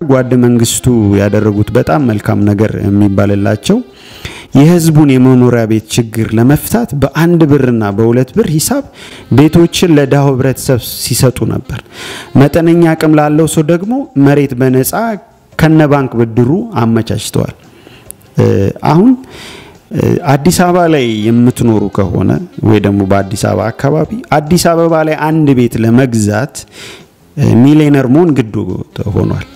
ጓድ መንግስቱ ያደረጉት በጣም መልካም ነገር የሚባልላቸው የህዝቡን የመኖሪያ ቤት ችግር ለመፍታት በአንድ ብርና በሁለት ብር ሂሳብ ቤቶችን ለድሃው ህብረተሰብ ሲሰጡ ነበር። መጠነኛ አቅም ላለው ሰው ደግሞ መሬት በነፃ ከነ ባንክ ብድሩ አመቻችተዋል። አሁን አዲስ አበባ ላይ የምትኖሩ ከሆነ ወይ ደግሞ በአዲስ አበባ አካባቢ አዲስ አበባ ላይ አንድ ቤት ለመግዛት ሚሊዮነር መሆን ግድ ሆኗል።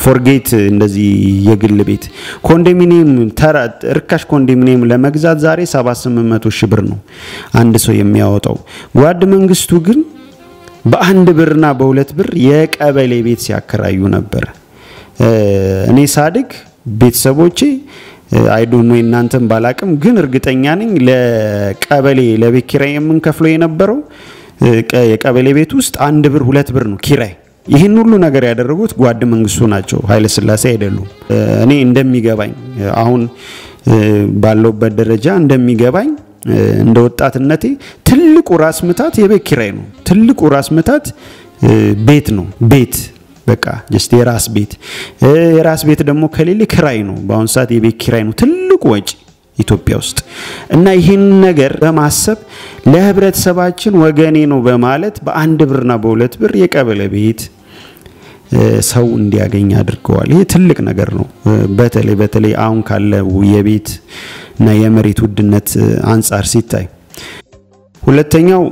forget እንደዚህ የግል ቤት ኮንዶሚኒየም ተራ ርካሽ ኮንዶሚኒየም ለመግዛት ዛሬ 7800 ሺህ ብር ነው አንድ ሰው የሚያወጣው። ጓድ መንግስቱ ግን በአንድ ብርና በሁለት ብር የቀበሌ ቤት ሲያከራዩ ነበር። እኔ ሳድግ ቤተሰቦቼ I don't know እናንተን ባላቅም፣ ግን እርግጠኛ ነኝ ለቀበሌ ለቤት ኪራይ የምንከፍለው የነበረው የቀበሌ ቤት ውስጥ አንድ ብር ሁለት ብር ነው ኪራይ። ይህን ሁሉ ነገር ያደረጉት ጓድ መንግስቱ ናቸው፣ ኃይለ ሥላሴ አይደሉም። እኔ እንደሚገባኝ አሁን ባለውበት ደረጃ እንደሚገባኝ እንደ ወጣትነቴ ትልቁ ራስ ምታት የቤት ኪራይ ነው። ትልቁ ራስ ምታት ቤት ነው። ቤት በቃ just የራስ ቤት የራስ ቤት ደግሞ ከሌለ ኪራይ ነው። በአሁኑ ሰዓት የቤት ኪራይ ነው ትልቁ ወጪ ኢትዮጵያ ውስጥ እና ይህን ነገር በማሰብ ለህብረተሰባችን ወገኔ ነው በማለት በአንድ ብርና በሁለት ብር የቀበሌ ቤት ሰው እንዲያገኝ አድርገዋል። ይህ ትልቅ ነገር ነው። በተለይ በተለይ አሁን ካለው የቤት እና የመሬት ውድነት አንጻር ሲታይ፣ ሁለተኛው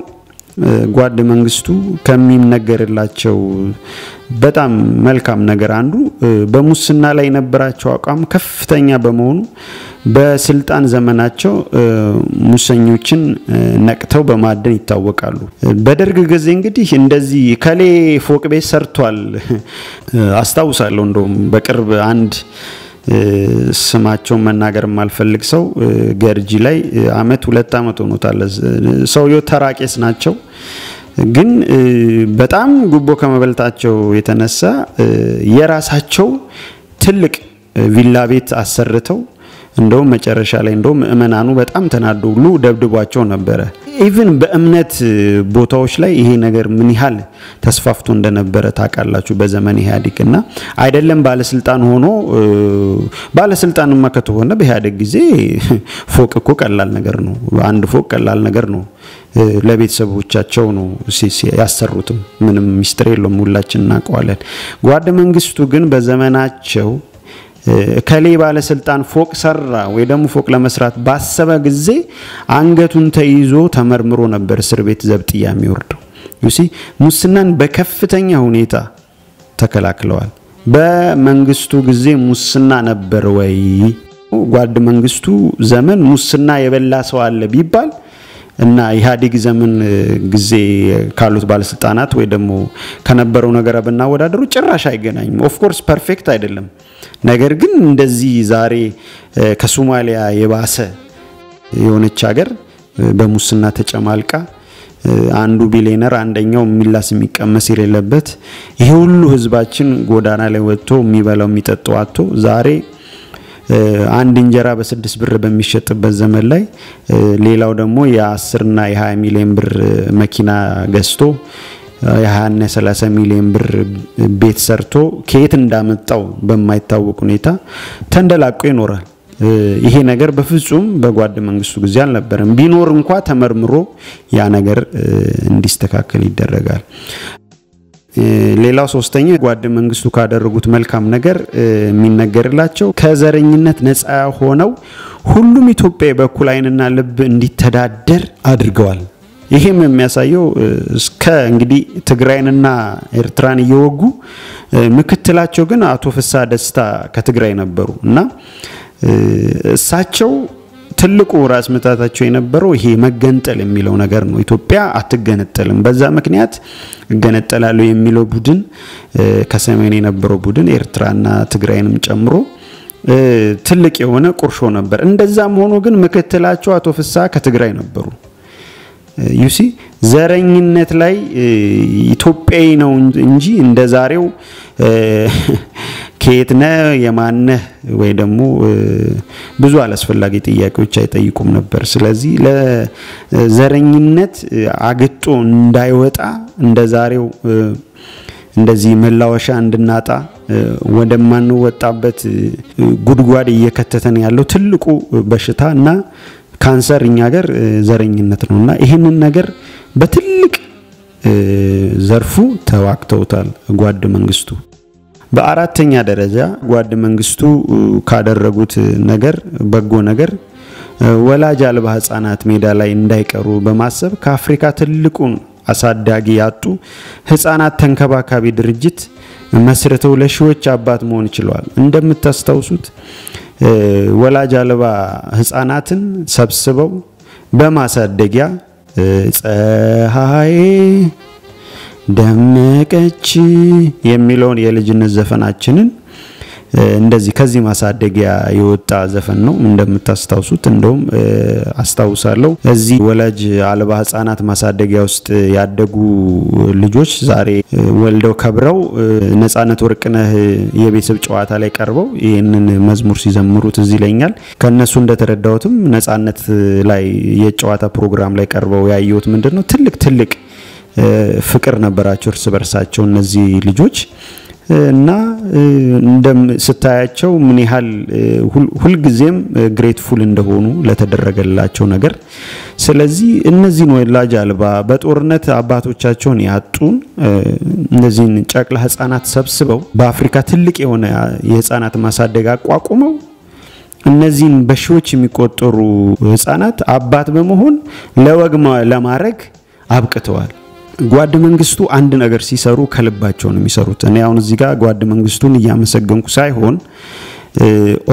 ጓድ መንግስቱ ከሚነገርላቸው በጣም መልካም ነገር አንዱ በሙስና ላይ የነበራቸው አቋም ከፍተኛ በመሆኑ በስልጣን ዘመናቸው ሙሰኞችን ነቅተው በማደን ይታወቃሉ። በደርግ ጊዜ እንግዲህ እንደዚህ ከሌ ፎቅ ቤት ሰርቷል አስታውሳለሁ። እንደውም በቅርብ አንድ ስማቸውን መናገር የማልፈልግ ሰው ገርጂ ላይ አመት ሁለት አመት ሆኖታል። ሰውየው ተራቄስ ናቸው። ግን በጣም ጉቦ ከመበልታቸው የተነሳ የራሳቸው ትልቅ ቪላ ቤት አሰርተው እንደውም መጨረሻ ላይ እንደውም ምእመናኑ በጣም ተናዶ ሁሉ ደብድቧቸው ነበረ። even በእምነት ቦታዎች ላይ ይሄ ነገር ምን ያህል ተስፋፍቶ እንደነበረ ታውቃላችሁ። በዘመን ኢህአዴግ እና አይደለም ባለስልጣን ሆኖ ባለስልጣንማ ከተሆነ በኢህአዴግ ጊዜ ፎቅ እኮ ቀላል ነገር ነው። አንድ ፎቅ ቀላል ነገር ነው። ለቤተሰቦቻቸው ነው ያሰሩትም። ምንም ሚስጥር የለውም፣ ሁላችን እናውቀዋለን። ጓድ መንግስቱ ግን በዘመናቸው ከሌ ባለስልጣን ፎቅ ሰራ ወይ ደግሞ ፎቅ ለመስራት ባሰበ ጊዜ አንገቱን ተይዞ ተመርምሮ ነበር እስር ቤት ዘብጥያ የሚወርደው። ዩሲ ሙስናን በከፍተኛ ሁኔታ ተከላክለዋል። በመንግስቱ ጊዜ ሙስና ነበር ወይ? ጓድ መንግስቱ ዘመን ሙስና የበላ ሰው አለ ቢባል እና ኢህአዴግ ዘመን ጊዜ ካሉት ባለስልጣናት ወይ ደግሞ ከነበረው ነገር ብናወዳደሩ ጭራሽ አይገናኝም። of course perfect አይደለም። ነገር ግን እንደዚህ ዛሬ ከሶማሊያ የባሰ የሆነች ሀገር በሙስና ተጨማልቃ አንዱ ቢሊዮነር አንደኛው የሚላስ የሚቀመስ የሌለበት ይሄ ሁሉ ህዝባችን ጎዳና ላይ ወጥቶ የሚበላው የሚጠጣው አጥቶ ዛሬ አንድ እንጀራ በስድስት ብር በሚሸጥበት ዘመን ላይ ሌላው ደግሞ የአስርና የሀያ ሚሊዮን ብር መኪና ገዝቶ የ20ና የ30 ሚሊዮን ብር ቤት ሰርቶ ከየት እንዳመጣው በማይታወቅ ሁኔታ ተንደላቆ ይኖራል። ይሄ ነገር በፍጹም በጓድ መንግስቱ ጊዜ አልነበረም። ቢኖር እንኳ ተመርምሮ ያ ነገር እንዲስተካከል ይደረጋል። ሌላው ሶስተኛ ጓድ መንግስቱ ካደረጉት መልካም ነገር የሚነገርላቸው ከዘረኝነት ነፃ ሆነው ሁሉም ኢትዮጵያ በኩል ዓይንና ልብ እንዲተዳደር አድርገዋል። ይህም የሚያሳየው እስከ እንግዲህ ትግራይንና ኤርትራን እየወጉ ምክትላቸው ግን አቶ ፍስሐ ደስታ ከትግራይ ነበሩ እና እሳቸው ትልቁ ራስ ምታታቸው የነበረው ይሄ መገንጠል የሚለው ነገር ነው። ኢትዮጵያ አትገነጠልም። በዛ ምክንያት እገነጠላለሁ የሚለው ቡድን ከሰሜን የነበረው ቡድን ኤርትራና ትግራይንም ጨምሮ ትልቅ የሆነ ቁርሾ ነበር። እንደዛም ሆኖ ግን ምክትላቸው አቶ ፍስሐ ከትግራይ ነበሩ። ዩሲ ዘረኝነት ላይ ኢትዮጵያዊ ነው እንጂ እንደ ዛሬው ከየትነ የማነህ ወይ ደግሞ ብዙ አላስፈላጊ ጥያቄዎች አይጠይቁም ነበር። ስለዚህ ለዘረኝነት አግጦ እንዳይወጣ እንደ ዛሬው እንደዚህ መላወሻ እንድናጣ ወደማንወጣበት ጉድጓድ እየከተተን ያለው ትልቁ በሽታ እና ካንሰር እኛ ሀገር ዘረኝነት ነው እና ይህንን ነገር በትልቅ ዘርፉ ተዋግተውታል ጓድ መንግስቱ። በአራተኛ ደረጃ ጓድ መንግስቱ ካደረጉት ነገር በጎ ነገር ወላጅ አልባ ህጻናት ሜዳ ላይ እንዳይቀሩ በማሰብ ከአፍሪካ ትልቁን አሳዳጊ ያጡ ህጻናት ተንከባካቢ ድርጅት መስርተው ለሺዎች አባት መሆን ችለዋል። እንደምታስታውሱት ወላጅ አልባ ህጻናትን ሰብስበው በማሳደጊያ ፀሐዬ ደመቀች የሚለውን የልጅነት ዘፈናችንን እንደዚህ ከዚህ ማሳደጊያ የወጣ ዘፈን ነው። እንደምታስታውሱት እንደውም አስታውሳለሁ እዚህ ወላጅ አልባ ህጻናት ማሳደጊያ ውስጥ ያደጉ ልጆች ዛሬ ወልደው ከብረው ነጻነት ወርቅነህ የቤተሰብ ጨዋታ ላይ ቀርበው ይህንን መዝሙር ሲዘምሩት እዚህ ይለኛል። ከእነሱ እንደተረዳሁትም ነጻነት ላይ የጨዋታ ፕሮግራም ላይ ቀርበው ያየሁት ምንድን ነው ትልቅ ትልቅ ፍቅር ነበራቸው እርስ በርሳቸው እነዚህ ልጆች እና ስታያቸው ምን ያህል ሁልጊዜም ግሬትፉል እንደሆኑ ለተደረገላቸው ነገር። ስለዚህ እነዚህን ወላጅ አልባ በጦርነት አባቶቻቸውን ያጡን እነዚህን ጨቅላ ህጻናት ሰብስበው በአፍሪካ ትልቅ የሆነ የህጻናት ማሳደግ አቋቁመው እነዚህን በሺዎች የሚቆጠሩ ህጻናት አባት በመሆን ለወግ ለማድረግ አብቅተዋል። ጓድ መንግስቱ አንድ ነገር ሲሰሩ ከልባቸው ነው የሚሰሩት። እኔ አሁን እዚህ ጋር ጓድ መንግስቱን እያመሰገንኩ ሳይሆን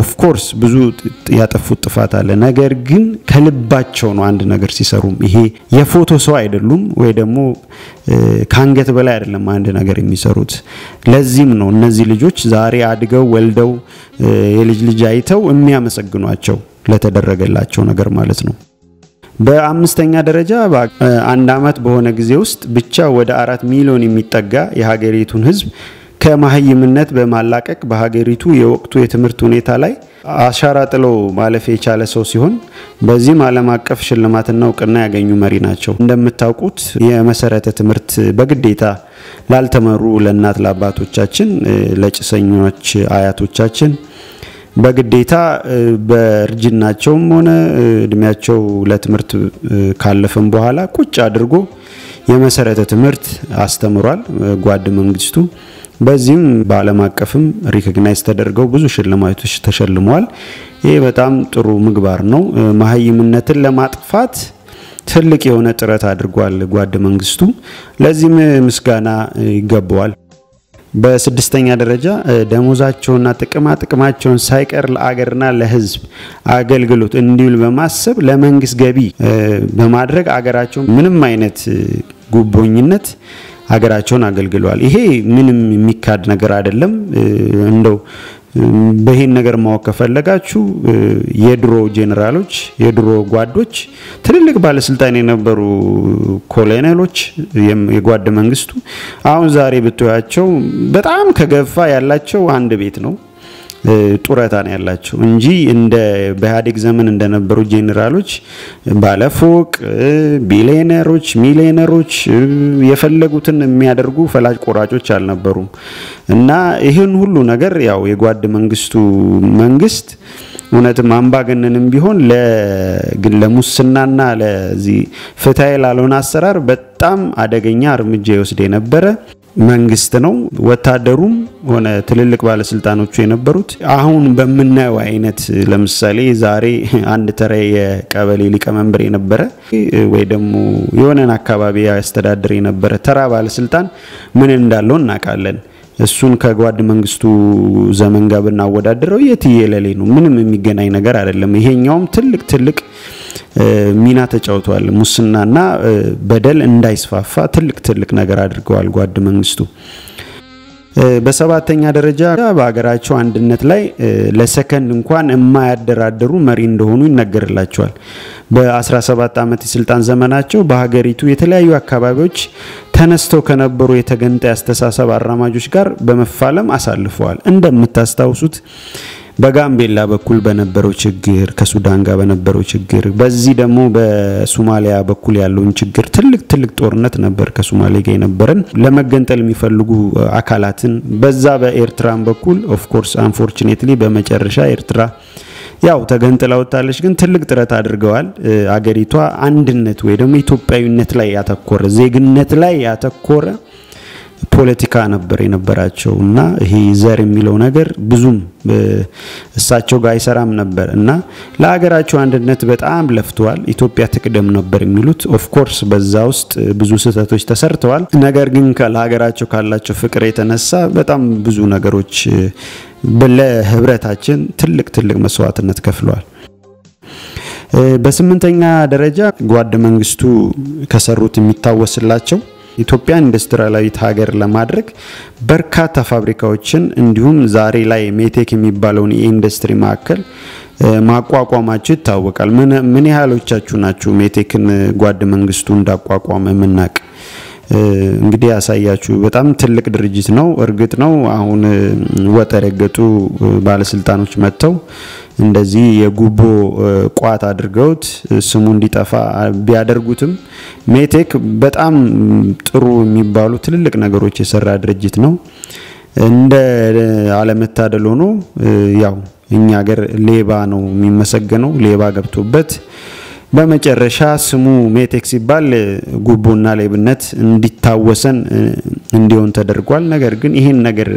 of course ብዙ ያጠፉት ጥፋት አለ። ነገር ግን ከልባቸው ነው አንድ ነገር ሲሰሩም። ይሄ የፎቶ ሰው አይደሉም፣ ወይ ደግሞ ከአንገት በላይ አይደለም አንድ ነገር የሚሰሩት። ለዚህም ነው እነዚህ ልጆች ዛሬ አድገው ወልደው የልጅ ልጅ አይተው የሚያመሰግኗቸው ለተደረገላቸው ነገር ማለት ነው። በአምስተኛ ደረጃ አንድ አመት በሆነ ጊዜ ውስጥ ብቻ ወደ አራት ሚሊዮን የሚጠጋ የሀገሪቱን ህዝብ ከማህይምነት በማላቀቅ በሀገሪቱ የወቅቱ የትምህርት ሁኔታ ላይ አሻራ ጥሎ ማለፍ የቻለ ሰው ሲሆን በዚህም ዓለም አቀፍ ሽልማትና እውቅና ያገኙ መሪ ናቸው። እንደምታውቁት የመሰረተ ትምህርት በግዴታ ላልተመሩ ለእናት ለአባቶቻችን፣ ለጭሰኞች አያቶቻችን በግዴታ በእርጅናቸውም ሆነ እድሜያቸው ለትምህርት ካለፈም በኋላ ቁጭ አድርጎ የመሰረተ ትምህርት አስተምሯል ጓድ መንግስቱ። በዚህም በዓለም አቀፍም recognize ተደርገው ብዙ ሽልማቶች ተሸልመዋል። ይህ በጣም ጥሩ ምግባር ነው። መሀይምነትን ለማጥፋት ትልቅ የሆነ ጥረት አድርጓል ጓድ መንግስቱ። ለዚህም ምስጋና ይገባዋል። በስድስተኛ ደረጃ ደሞዛቸውና ጥቅማ ጥቅማቸውን ሳይቀር ለአገርና ለሕዝብ አገልግሎት እንዲውል በማሰብ ለመንግስት ገቢ በማድረግ አገራቸው ምንም አይነት ጉቦኝነት ሀገራቸውን አገልግለዋል። ይሄ ምንም የሚካድ ነገር አይደለም። እንደው በይህን ነገር ማወቅ ከፈለጋችሁ የድሮ ጄኔራሎች፣ የድሮ ጓዶች፣ ትልልቅ ባለስልጣን የነበሩ ኮሎኔሎች የጓድ መንግስቱ አሁን ዛሬ ብትያቸው በጣም ከገፋ ያላቸው አንድ ቤት ነው ጡረታ ነው ያላቸው እንጂ እንደ በኢህአዴግ ዘመን እንደነበሩ ጄኔራሎች ባለፎቅ ቢሊዮነሮች፣ ሚሊዮነሮች የፈለጉትን የሚያደርጉ ፈላጭ ቆራጮች አልነበሩም። እና ይህን ሁሉ ነገር ያው የጓድ መንግስቱ መንግስት እውነትም አምባገነንም ቢሆን ግን ለሙስናና ለዚህ ፍትሐዊ ላልሆነ አሰራር በጣም አደገኛ እርምጃ ይወስድ የነበረ መንግስት ነው። ወታደሩም ሆነ ትልልቅ ባለስልጣኖቹ የነበሩት አሁን በምናየው አይነት ለምሳሌ ዛሬ አንድ ተራ የቀበሌ ሊቀመንበር የነበረ ወይ ደግሞ የሆነን አካባቢ ያስተዳድር የነበረ ተራ ባለስልጣን ምን እንዳለው እናውቃለን። እሱን ከጓድ መንግስቱ ዘመን ጋር ብናወዳድረው የትየለሌ ነው። ምንም የሚገናኝ ነገር አይደለም። ይሄኛውም ትልቅ ትልቅ ሚና ተጫውተዋል። ሙስናና በደል እንዳይስፋፋ ትልቅ ትልቅ ነገር አድርገዋል ጓድ መንግስቱ። በሰባተኛ ደረጃ በሀገራቸው አንድነት ላይ ለሰከንድ እንኳን የማያደራደሩ መሪ እንደሆኑ ይነገርላቸዋል። በ17 ዓመት የስልጣን ዘመናቸው በሀገሪቱ የተለያዩ አካባቢዎች ተነስተው ከነበሩ የተገንጣይ አስተሳሰብ አራማጆች ጋር በመፋለም አሳልፈዋል። እንደምታስታውሱት በጋምቤላ በኩል በነበረው ችግር፣ ከሱዳን ጋር በነበረው ችግር፣ በዚህ ደግሞ በሶማሊያ በኩል ያለውን ችግር ትልቅ ትልቅ ጦርነት ነበር ከሶማሌ ጋር የነበረን ለመገንጠል የሚፈልጉ አካላትን በዛ በኤርትራን በኩል of course unfortunately በመጨረሻ ኤርትራ ያው ተገንጥላ ወጣለች። ግን ትልቅ ጥረት አድርገዋል። አገሪቷ አንድነት ወይ ደግሞ ኢትዮጵያዊነት ላይ ያተኮረ ዜግነት ላይ ያተኮረ ፖለቲካ ነበር የነበራቸው እና ይሄ ዘር የሚለው ነገር ብዙም እሳቸው ጋር አይሰራም ነበር እና ለሀገራቸው አንድነት በጣም ለፍተዋል። ኢትዮጵያ ትቅደም ነበር የሚሉት። of course በዛ ውስጥ ብዙ ስህተቶች ተሰርተዋል። ነገር ግን ለሀገራቸው ካላቸው ፍቅር የተነሳ በጣም ብዙ ነገሮች ለህብረታችን ትልቅ ትልቅ መስዋዕትነት ከፍለዋል። በስምንተኛ ደረጃ ጓድ መንግስቱ ከሰሩት የሚታወስላቸው ኢትዮጵያ ኢንዱስትሪያላዊት ሀገር ለማድረግ በርካታ ፋብሪካዎችን እንዲሁም ዛሬ ላይ ሜቴክ የሚባለውን የኢንዱስትሪ ማዕከል ማቋቋማቸው ይታወቃል። ምን ያህሎቻችሁ ናችሁ ሜቴክን ጓድ መንግስቱ እንዳቋቋመ የምናውቅ? እንግዲህ ያሳያችሁ በጣም ትልቅ ድርጅት ነው። እርግጥ ነው አሁን ወጥ የረገጡ ባለስልጣኖች መጥተው እንደዚህ የጉቦ ቋት አድርገውት ስሙ እንዲጠፋ ቢያደርጉትም ሜቴክ በጣም ጥሩ የሚባሉ ትልልቅ ነገሮች የሰራ ድርጅት ነው። እንደ አለመታደል ሆኖ ያው እኛ ሀገር ሌባ ነው የሚመሰገነው። ሌባ ገብቶበት በመጨረሻ ስሙ ሜቴክ ሲባል ጉቦና ሌብነት እንዲታወሰን እንዲሆን ተደርጓል። ነገር ግን ይህን ነገር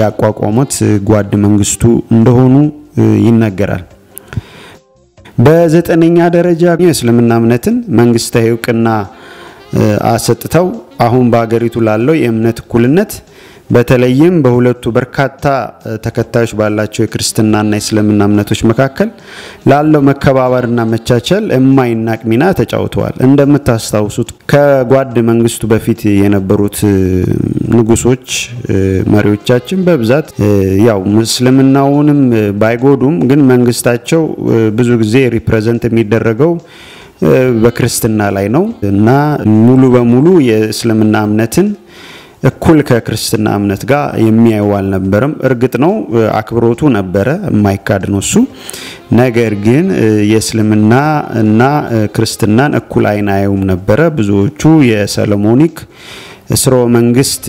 ያቋቋሙት ጓድ መንግስቱ እንደሆኑ ይነገራል። በዘጠነኛ ደረጃ የእስልምና እምነትን መንግስታዊ እውቅና አሰጥተው አሁን በሀገሪቱ ላለው የእምነት እኩልነት በተለይም በሁለቱ በርካታ ተከታዮች ባላቸው የክርስትናና የእስልምና እምነቶች መካከል ላለው መከባበርና መቻቸል የማይናቅ ሚና ተጫውተዋል። እንደምታስታውሱት ከጓድ መንግስቱ በፊት የነበሩት ንጉሶች መሪዎቻችን በብዛት ያው እስልምናውንም ባይጎዱም ግን መንግስታቸው ብዙ ጊዜ ሪፕሬዘንት የሚደረገው በክርስትና ላይ ነው እና ሙሉ በሙሉ የእስልምና እምነትን እኩል ከክርስትና እምነት ጋር የሚያዩ አልነበረም። እርግጥ ነው አክብሮቱ ነበረ፣ የማይካድ ነው እሱ። ነገር ግን የእስልምና እና ክርስትናን እኩል አይን አያዩም ነበረ። ብዙዎቹ የ Solomonic ስርወ መንግስት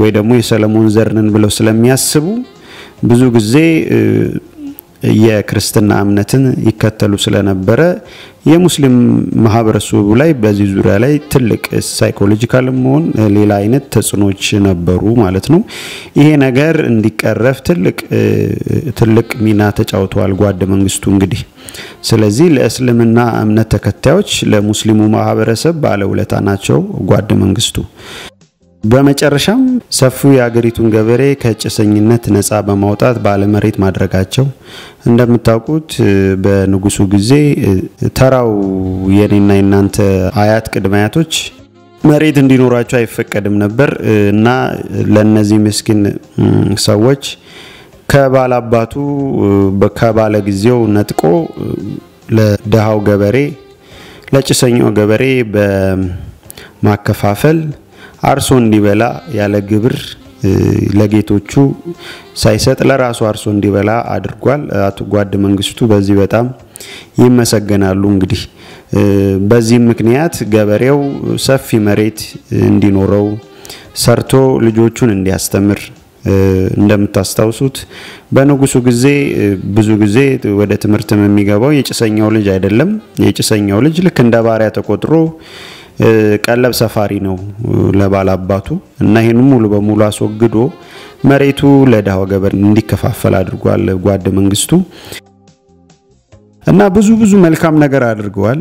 ወይ ደግሞ የሰለሞን ዘር ነን ብለው ስለሚያስቡ ብዙ ጊዜ የክርስትና እምነትን ይከተሉ ስለነበረ የሙስሊም ማህበረሰቡ ላይ በዚህ ዙሪያ ላይ ትልቅ psychological መሆን ሌላ አይነት ተጽዕኖዎች ነበሩ ማለት ነው። ይሄ ነገር እንዲቀረፍ ትልቅ ትልቅ ሚና ተጫውተዋል ጓድ መንግስቱ እንግዲህ። ስለዚህ ለእስልምና እምነት ተከታዮች ለሙስሊሙ ማህበረሰብ ባለውለታ ናቸው ጓድ መንግስቱ። በመጨረሻም ሰፊው የሀገሪቱን ገበሬ ከጭሰኝነት ነፃ በማውጣት ባለመሬት ማድረጋቸው እንደምታውቁት በንጉሱ ጊዜ ተራው የኔና የናንተ አያት ቅድመ አያቶች መሬት እንዲኖራቸው አይፈቀድም ነበር እና ለእነዚህ ምስኪን ሰዎች ከባላባቱ ከባለ ጊዜው ነጥቆ ለድሃው ገበሬ ለጭሰኛው ገበሬ በማከፋፈል አርሶ እንዲበላ ያለ ግብር ለጌቶቹ ሳይሰጥ ለራሱ አርሶ እንዲበላ አድርጓል። አቶ ጓድ መንግስቱ በዚህ በጣም ይመሰገናሉ። እንግዲህ በዚህም ምክንያት ገበሬው ሰፊ መሬት እንዲኖረው ሰርቶ ልጆቹን እንዲያስተምር እንደምታስታውሱት በንጉሱ ጊዜ ብዙ ጊዜ ወደ ትምህርትም የሚገባው የጭሰኛው ልጅ አይደለም። የጭሰኛው ልጅ ልክ እንደ ባሪያ ተቆጥሮ ቀለብ ሰፋሪ ነው ለባላባቱ እና ይህን ሙሉ በሙሉ አስወግዶ መሬቱ ለድሃው ገበሬ እንዲከፋፈል አድርጓል ጓድ መንግስቱ እና ብዙ ብዙ መልካም ነገር አድርገዋል።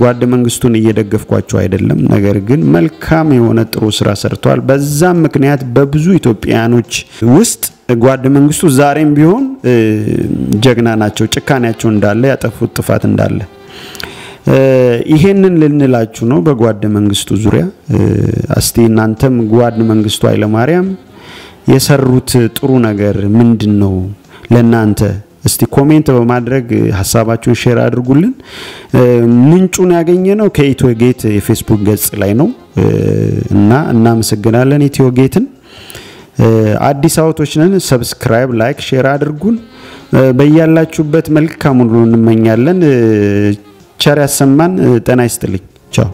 ጓድ መንግስቱን እየደገፍኳቸው አይደለም፣ ነገር ግን መልካም የሆነ ጥሩ ስራ ሰርተዋል። በዛም ምክንያት በብዙ ኢትዮጵያውያኖች ውስጥ ጓድ መንግስቱ ዛሬም ቢሆን ጀግና ናቸው። ጭካኔያቸው እንዳለ ያጠፉት ጥፋት እንዳለ ይሄንን ልንላችሁ ነው በጓድ መንግስቱ ዙሪያ። እስቲ እናንተም ጓድ መንግስቱ ኃይለማርያም የሰሩት ጥሩ ነገር ምንድን ነው ለናንተ? እስቲ comment በማድረግ ሀሳባችሁን share አድርጉልን። ምንጩን ያገኘነው ከኢትዮ ጌት የፌስቡክ ገጽ ላይ ነው እና እናመሰግናለን ኢትዮ ጌትን። አዲስ አውቶች ነን። subscribe፣ like፣ share አድርጉን። በያላችሁበት መልካም ሁሉ እንመኛለን። ቸር ያሰማን። ጤና ይስጥልኝ። ቻው